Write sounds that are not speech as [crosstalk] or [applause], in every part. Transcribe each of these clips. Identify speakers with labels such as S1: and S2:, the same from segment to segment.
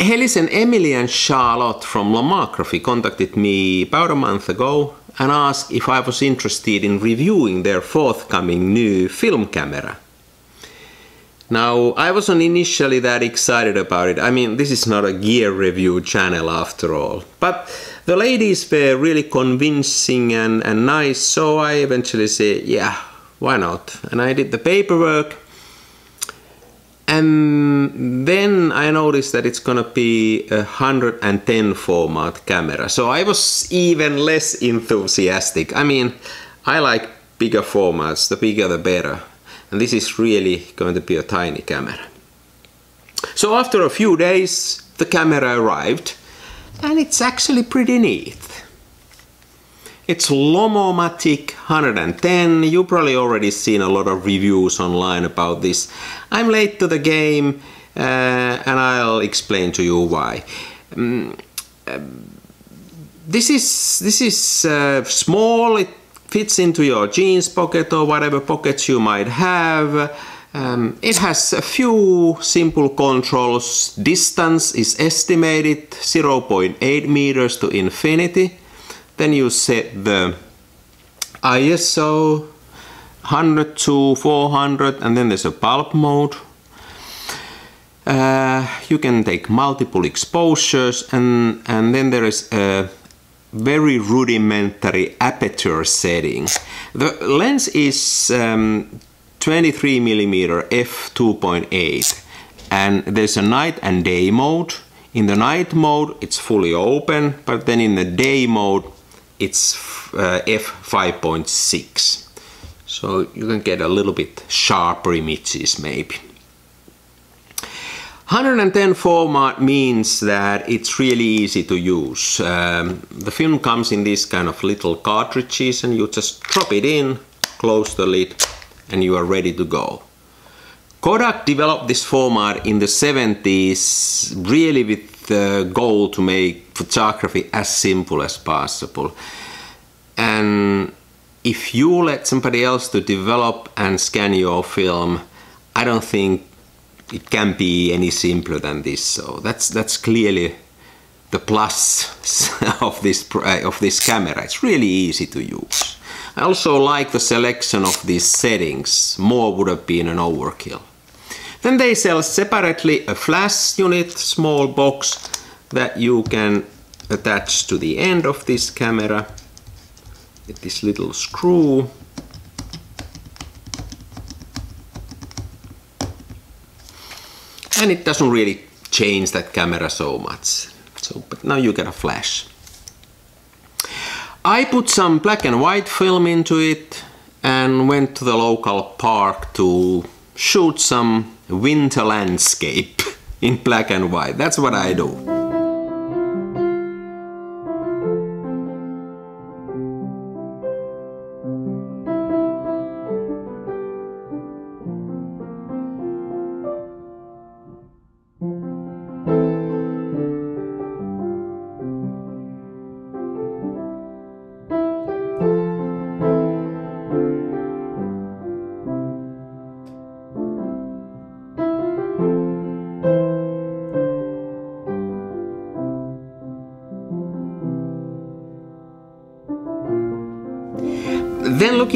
S1: Helis and Emily and Charlotte from Lomography contacted me about a month ago and asked if I was interested in reviewing their forthcoming new film camera. Now, I wasn't initially that excited about it. I mean, this is not a gear review channel after all. But the ladies were really convincing and, and nice, so I eventually said, yeah, why not? And I did the paperwork. And then I noticed that it's gonna be a 110 format camera. So I was even less enthusiastic. I mean, I like bigger formats, the bigger the better and this is really going to be a tiny camera. So after a few days the camera arrived and it's actually pretty neat. It's Lomomatic 110. You probably already seen a lot of reviews online about this. I'm late to the game uh, and I'll explain to you why. Um, this is this is uh, small. It fits into your jeans pocket or whatever pockets you might have. Um, it has a few simple controls. Distance is estimated 0.8 meters to infinity. Then you set the ISO 100 to 400 and then there's a bulb mode. Uh, you can take multiple exposures and, and then there is a very rudimentary aperture setting. The lens is um, 23 millimeter f2.8 and there's a night and day mode. In the night mode it's fully open but then in the day mode it's uh, f5.6 so you can get a little bit sharper images maybe. 110 format means that it's really easy to use. Um, the film comes in these kind of little cartridges and you just drop it in, close the lid and you are ready to go. Kodak developed this format in the 70s really with the goal to make photography as simple as possible. And if you let somebody else to develop and scan your film, I don't think it can be any simpler than this. So that's that's clearly the plus [laughs] of this uh, of this camera. It's really easy to use. I also like the selection of these settings. More would have been an overkill. Then they sell separately a flash unit, small box that you can attach to the end of this camera. With this little screw and it doesn't really change that camera so much. So, but now you get a flash. I put some black and white film into it and went to the local park to shoot some winter landscape in black and white. That's what I do.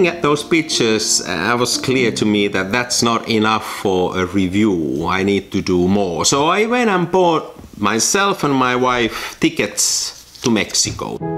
S1: Looking at those pictures, uh, it was clear to me that that's not enough for a review. I need to do more. So I went and bought myself and my wife tickets to Mexico.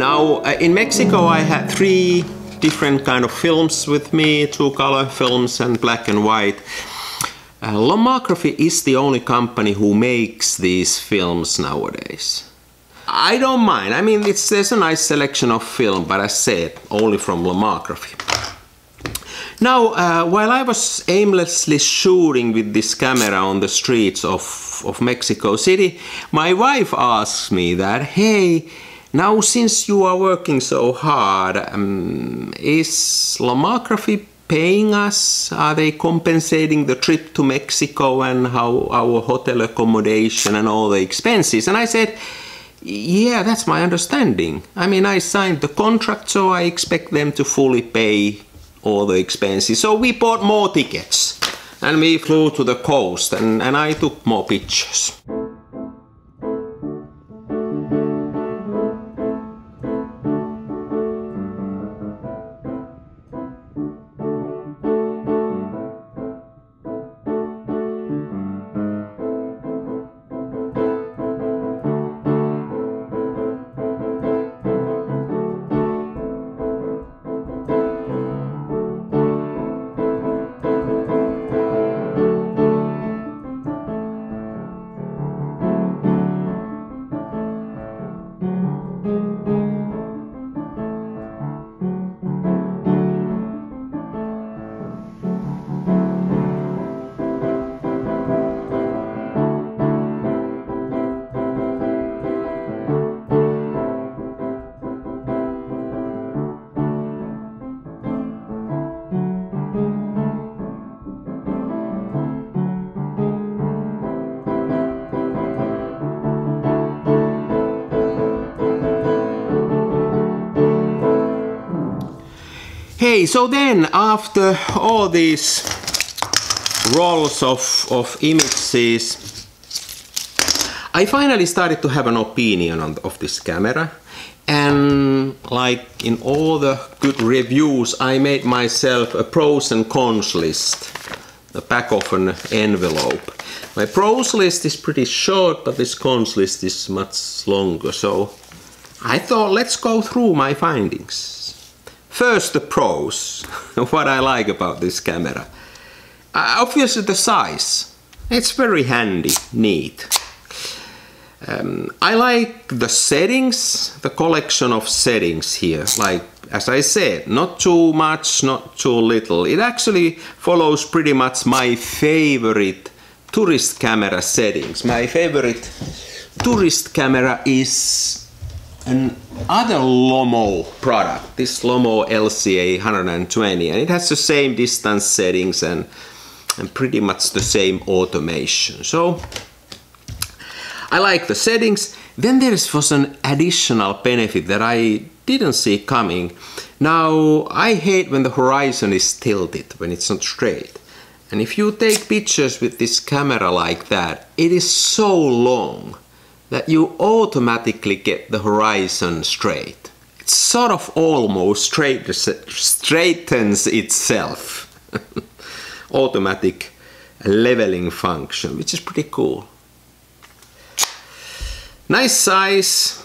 S1: Now uh, in Mexico I had three different kind of films with me, two color films and black and white. Uh, Lomography is the only company who makes these films nowadays. I don't mind. I mean, it's, there's a nice selection of film, but I said only from Lomography. Now, uh, while I was aimlessly shooting with this camera on the streets of, of Mexico City, my wife asked me that, hey, now since you are working so hard, um, is Lomography paying us? Are they compensating the trip to Mexico and how our hotel accommodation and all the expenses? And I said, yeah, that's my understanding. I mean, I signed the contract, so I expect them to fully pay all the expenses. So we bought more tickets and we flew to the coast and, and I took more pictures. Okay, so then after all these rolls of, of images, I finally started to have an opinion on, of this camera. And like in all the good reviews, I made myself a pros and cons list, the back of an envelope. My pros list is pretty short, but this cons list is much longer. So I thought let's go through my findings. First, the pros. [laughs] what I like about this camera. Uh, obviously, the size. It's very handy, neat. Um, I like the settings, the collection of settings here. Like, as I said, not too much, not too little. It actually follows pretty much my favorite tourist camera settings. My favorite tourist camera is another Lomo product, this Lomo LC-A 120, and it has the same distance settings and, and pretty much the same automation. So I like the settings. Then there was an additional benefit that I didn't see coming. Now, I hate when the horizon is tilted, when it's not straight. And if you take pictures with this camera like that, it is so long that you automatically get the horizon straight. It sort of almost straight, straightens itself. [laughs] Automatic leveling function, which is pretty cool. Nice size,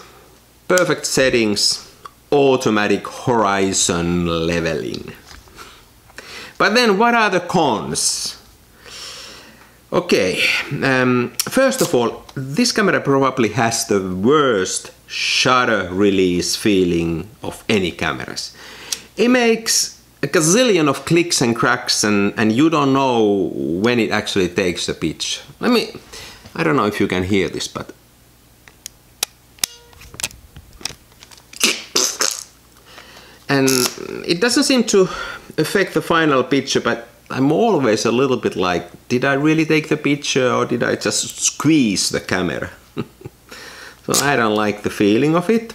S1: perfect settings, automatic horizon leveling. But then what are the cons? Okay, um, first of all, this camera probably has the worst shutter release feeling of any cameras. It makes a gazillion of clicks and cracks and, and you don't know when it actually takes a pitch. Let me, I don't know if you can hear this, but and it doesn't seem to affect the final picture, but I'm always a little bit like, did I really take the picture or did I just squeeze the camera? [laughs] so I don't like the feeling of it.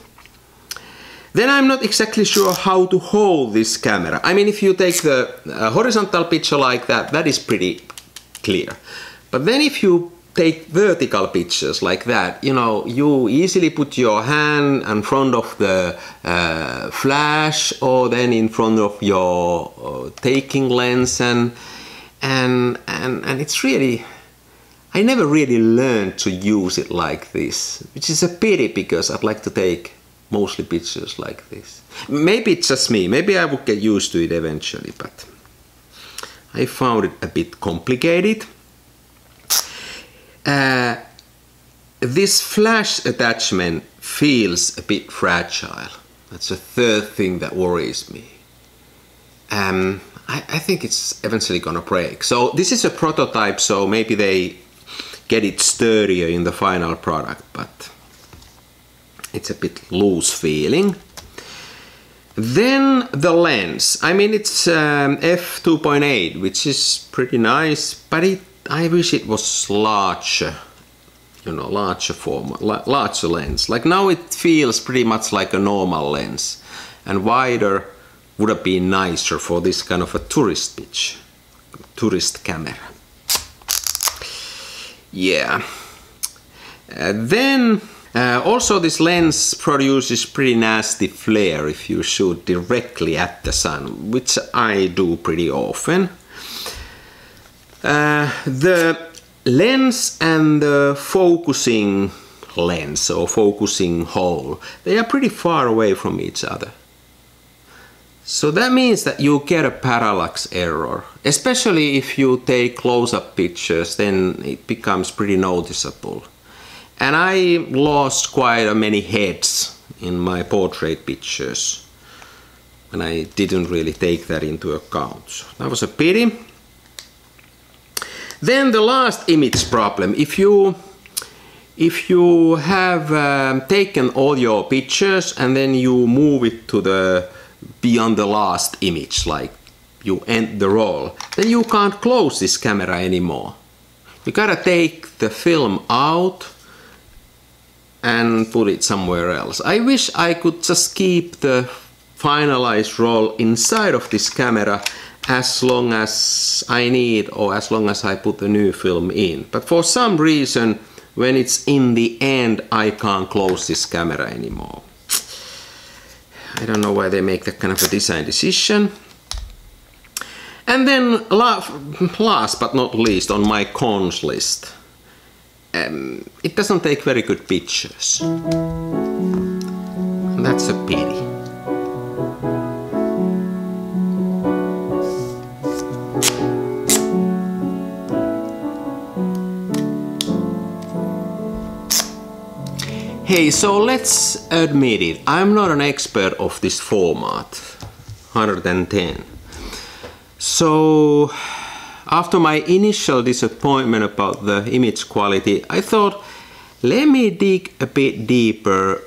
S1: Then I'm not exactly sure how to hold this camera. I mean, if you take the uh, horizontal picture like that, that is pretty clear. But then if you take vertical pictures like that, you know, you easily put your hand in front of the uh, flash or then in front of your uh, taking lens and, and, and, and it's really, I never really learned to use it like this, which is a pity because I'd like to take mostly pictures like this. Maybe it's just me, maybe I would get used to it eventually, but I found it a bit complicated. Uh, this flash attachment feels a bit fragile. That's the third thing that worries me. Um, I, I think it's eventually gonna break. So this is a prototype, so maybe they get it sturdier in the final product, but it's a bit loose feeling. Then the lens. I mean, it's um, f2.8, which is pretty nice, but it, I wish it was larger. You know, larger format, larger lens. Like now it feels pretty much like a normal lens, and wider would have been nicer for this kind of a tourist pitch, tourist camera. Yeah. Uh, then uh, also this lens produces pretty nasty flare if you shoot directly at the sun, which I do pretty often. Uh, the lens and the focusing lens or focusing hole, they are pretty far away from each other. So that means that you get a parallax error. Especially if you take close-up pictures, then it becomes pretty noticeable. And I lost quite a many heads in my portrait pictures. And I didn't really take that into account. So that was a pity. Then the last image problem. If you if you have um, taken all your pictures and then you move it to the beyond the last image, like you end the roll, then you can't close this camera anymore. You gotta take the film out and put it somewhere else. I wish I could just keep the finalized roll inside of this camera as long as I need or as long as I put the new film in. But for some reason, when it's in the end, I can't close this camera anymore. I don't know why they make that kind of a design decision. And then last but not least on my cons list, um, it doesn't take very good pictures. That's a pity. Hey, so let's admit it, I'm not an expert of this format, 110. So, after my initial disappointment about the image quality, I thought, let me dig a bit deeper.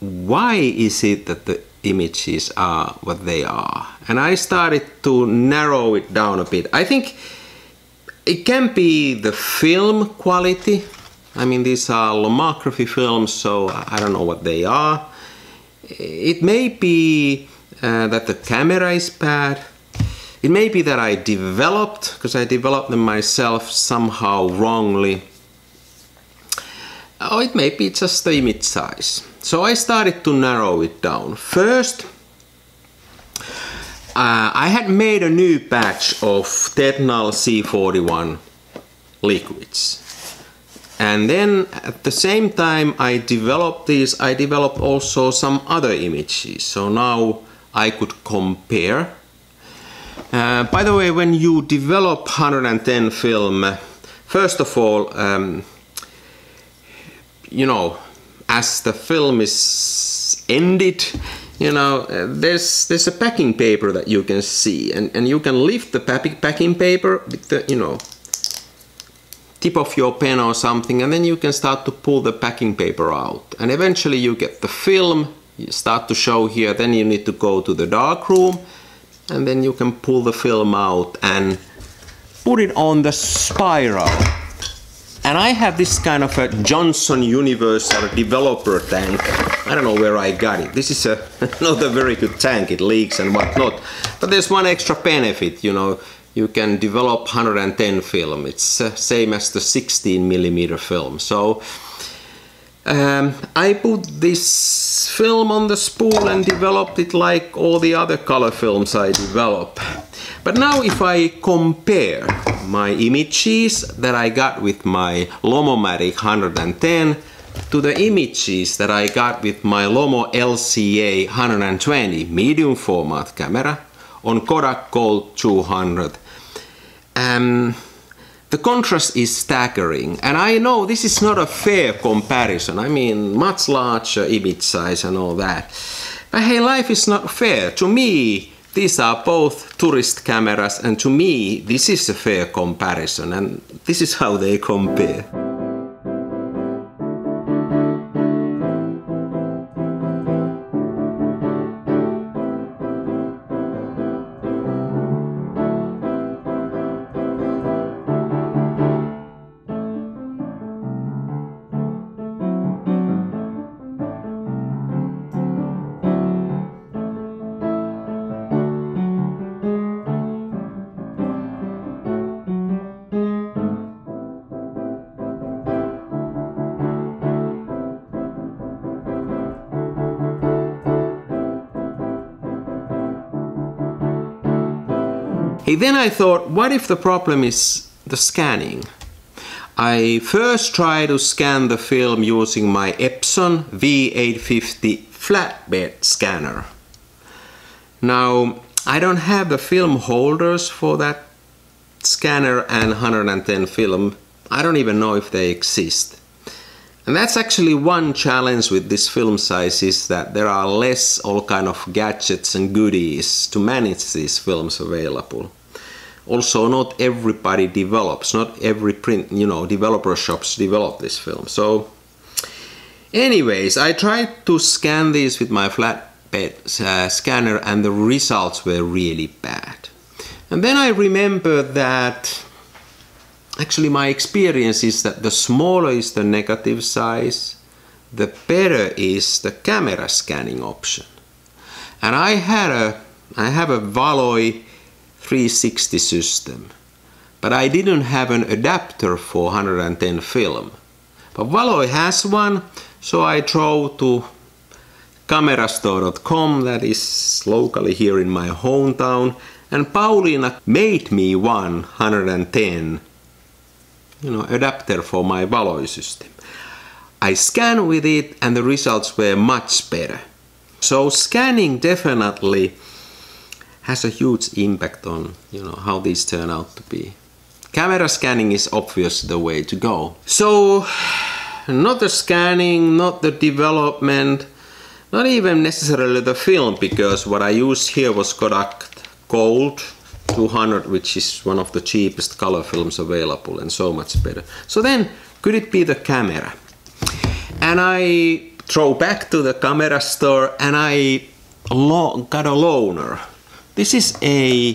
S1: Why is it that the images are what they are? And I started to narrow it down a bit. I think it can be the film quality, I mean, these are lomography films, so I don't know what they are. It may be uh, that the camera is bad. It may be that I developed, because I developed them myself somehow wrongly. Or it may be just the image size. So I started to narrow it down. First, uh, I had made a new batch of Tetenal C41 liquids and then at the same time I developed these, I developed also some other images. So now I could compare. Uh, by the way, when you develop 110 film, first of all, um, you know, as the film is ended, you know, uh, there's there's a packing paper that you can see, and, and you can lift the packing paper the, you know, tip of your pen or something and then you can start to pull the packing paper out. And eventually you get the film you start to show here then you need to go to the dark room and then you can pull the film out and put it on the spiral. And I have this kind of a Johnson Universal developer tank. I don't know where I got it. This is a [laughs] not a very good tank. It leaks and whatnot. But there's one extra benefit you know you can develop 110 film. It's uh, same as the 16 millimeter film. So um, I put this film on the spool and developed it like all the other color films I develop. But now if I compare my images that I got with my Lomomatic 110 to the images that I got with my Lomo LC-A 120 medium format camera on Kodak Gold 200. Um, the contrast is staggering and I know this is not a fair comparison. I mean much larger image size and all that. But hey, life is not fair. To me, these are both tourist cameras and to me this is a fair comparison and this is how they compare. Then I thought, what if the problem is the scanning? I first tried to scan the film using my Epson V850 flatbed scanner. Now, I don't have the film holders for that scanner and 110 film. I don't even know if they exist. And that's actually one challenge with this film size is that there are less all kind of gadgets and goodies to manage these films available. Also, not everybody develops, not every print, you know, developer shops develop this film. So, anyways, I tried to scan these with my flatbed uh, scanner and the results were really bad. And then I remember that actually my experience is that the smaller is the negative size, the better is the camera scanning option. And I had a I have a Valoi 360 system, but I didn't have an adapter for 110 film. But Valoi has one, so I drove to camerastore.com that is locally here in my hometown and Paulina made me one 110 you know, adapter for my Valoi system. I scanned with it and the results were much better. So scanning definitely has a huge impact on you know how these turn out to be. Camera scanning is obviously the way to go. So not the scanning, not the development, not even necessarily the film because what I used here was Kodak Gold 200 which is one of the cheapest color films available and so much better. So then, could it be the camera? And I drove back to the camera store and I got a loaner. This is a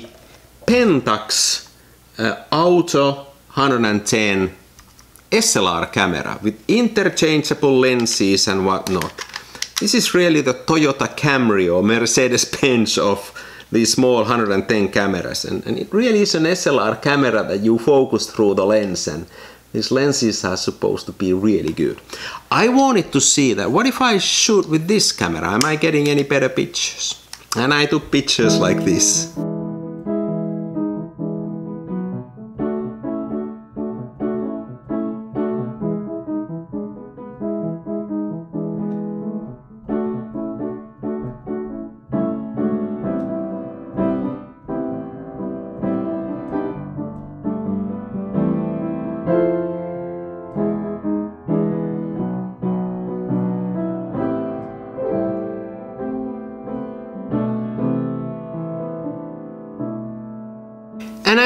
S1: Pentax uh, Auto 110 SLR camera with interchangeable lenses and whatnot. This is really the Toyota Camry or Mercedes-Benz of these small 110 cameras and, and, it really is an SLR camera that you focus through the lens and these lenses are supposed to be really good. I wanted to see that what if I shoot with this camera am I getting any better pictures? And I took pictures like this.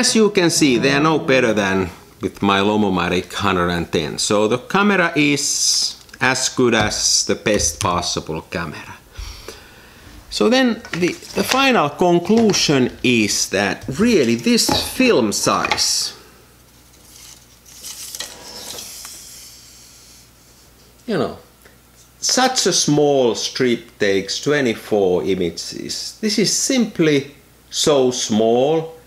S1: As you can see, they are no better than with my Lomomatic 110. So the camera is as good as the best possible camera. So then the, the final conclusion is that really this film size you know such a small strip takes 24 images. This is simply so small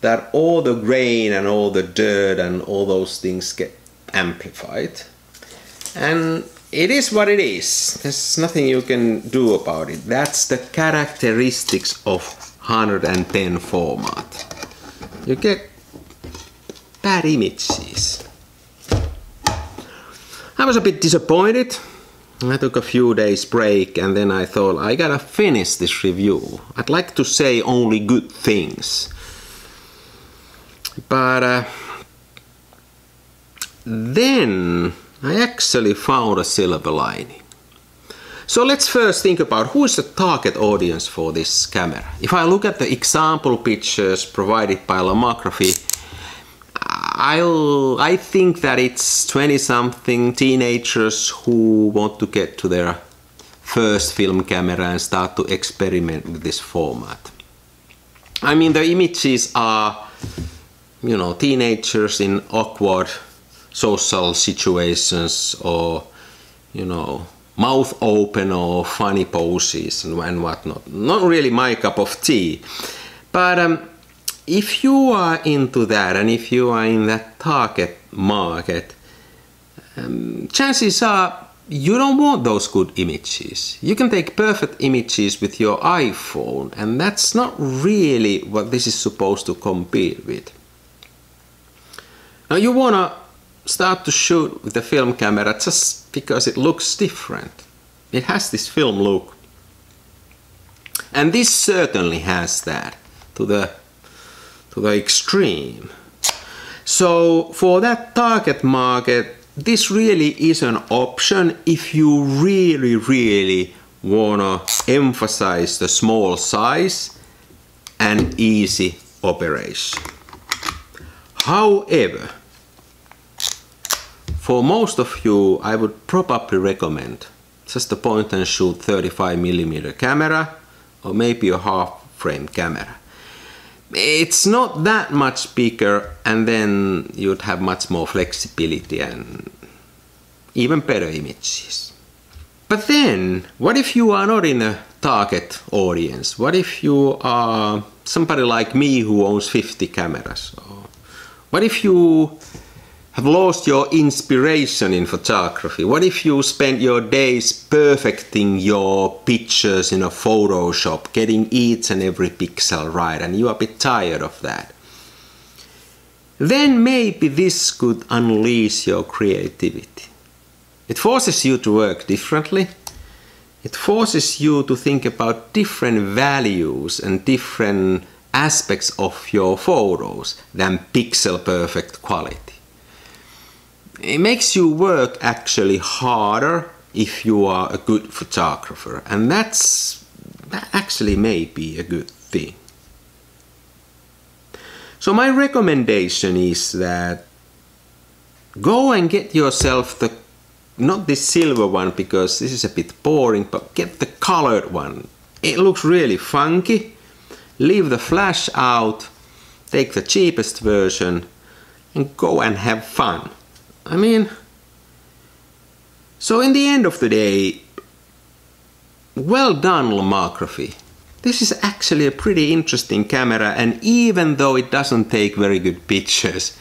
S1: that all the grain and all the dirt and all those things get amplified. And it is what it is. There's nothing you can do about it. That's the characteristics of 110 format. You get bad images. I was a bit disappointed. I took a few days break and then I thought I gotta finish this review. I'd like to say only good things. But uh, then I actually found a silver lining. So let's first think about who is the target audience for this camera. If I look at the example pictures provided by Lomography, I'll, I think that it's 20 something teenagers who want to get to their first film camera and start to experiment with this format. I mean, the images are, you know, teenagers in awkward social situations or, you know, mouth open or funny poses and, whatnot. Not really my cup of tea. But um, if you are into that and if you are in that target market, um, chances are you don't want those good images. You can take perfect images with your iPhone, and that's not really what this is supposed to compete with. Now, you want to start to shoot with the film camera just because it looks different. It has this film look. And this certainly has that to the to the extreme. So for that target market, this really is an option if you really, really wanna emphasize the small size and easy operation. However, for most of you, I would probably recommend just a point and shoot 35mm camera or maybe a half frame camera. It's not that much bigger and then you'd have much more flexibility and even better images. But then, what if you are not in a target audience? What if you are somebody like me who owns 50 cameras? Or what if you have lost your inspiration in photography? What if you spend your days perfecting your pictures in a Photoshop, getting each and every pixel right, and you are a bit tired of that? Then maybe this could unleash your creativity. It forces you to work differently. It forces you to think about different values and different aspects of your photos than pixel perfect quality. It makes you work actually harder if you are a good photographer and that's that actually may be a good thing. So my recommendation is that go and get yourself the not this silver one because this is a bit boring but get the colored one. It looks really funky leave the flash out take the cheapest version and go and have fun I mean, so in the end of the day, well done Lomography. This is actually a pretty interesting camera and even though it doesn't take very good pictures,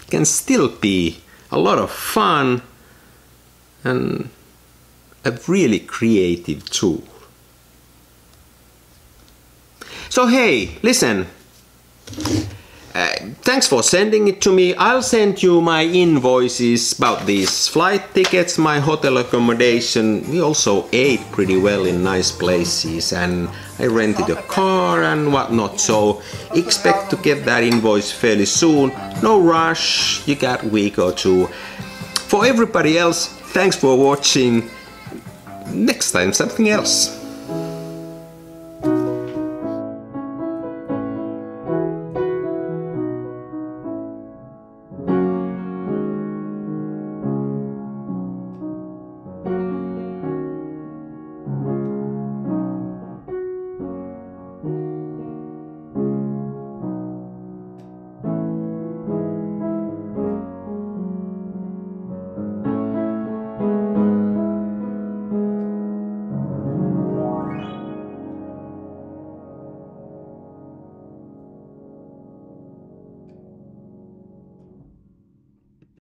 S1: it can still be a lot of fun and a really creative tool. So hey, listen, uh, thanks for sending it to me. I'll send you my invoices about these flight tickets, my hotel accommodation. We also ate pretty well in nice places and I rented a car and whatnot. So expect to get that invoice fairly soon. No rush, you got a week or two. For everybody else, thanks for watching. Next time something else.